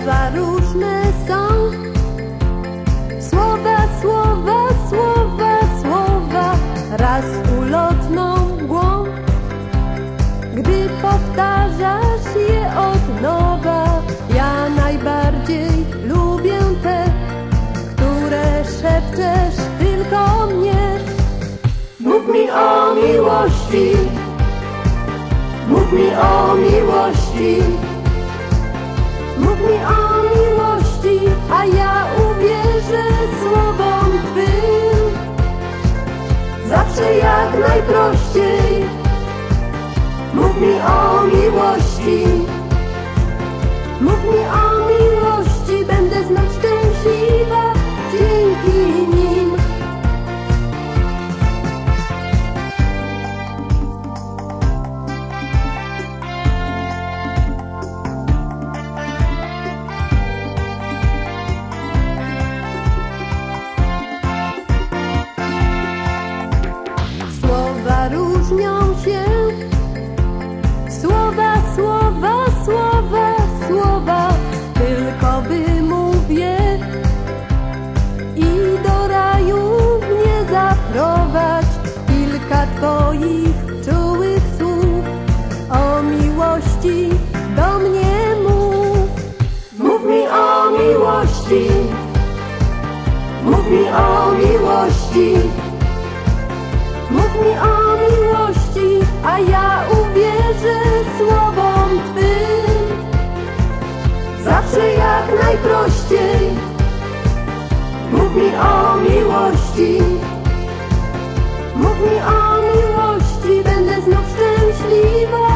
Różne są, słowa, słowa, słowa, słowa, raz ulotną mgłą. Gdy powtarzasz je od nowa, ja najbardziej lubię te, które szepczesz tylko mnie. Mów mi o miłości, mów mi o miłości, Mów mi o miłości, a ja uwierzę słowom Twym. zawsze jak najprościej. Mów mi o miłości, Mów mi o miłości, Mów mi o miłości, a ja uwierzę słowom Twym. zawsze jak najprościej. Mów mi o miłości, Mów mi o miłości, będę znów szczęśliwa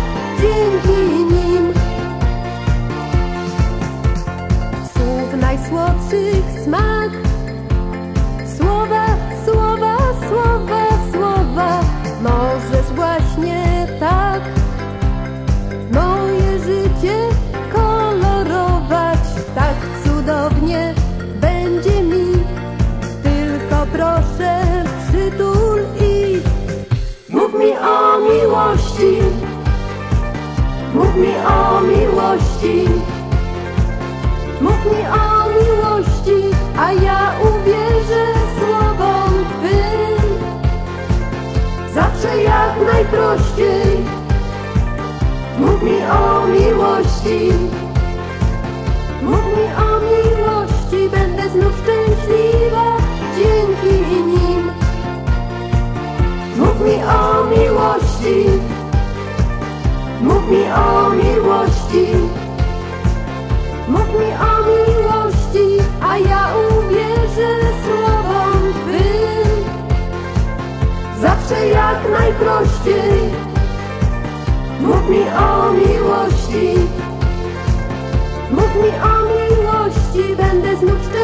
dzięki nim. Słów najsłodszych smak, mi o miłości, mów mi o miłości, mów mi o miłości, a ja uwierzę słowom Twym. zawsze jak najprościej. Mów mi o miłości, serce jak najprościej. Mów mi o miłości. Mów mi o miłości, będę znów szczęśliwy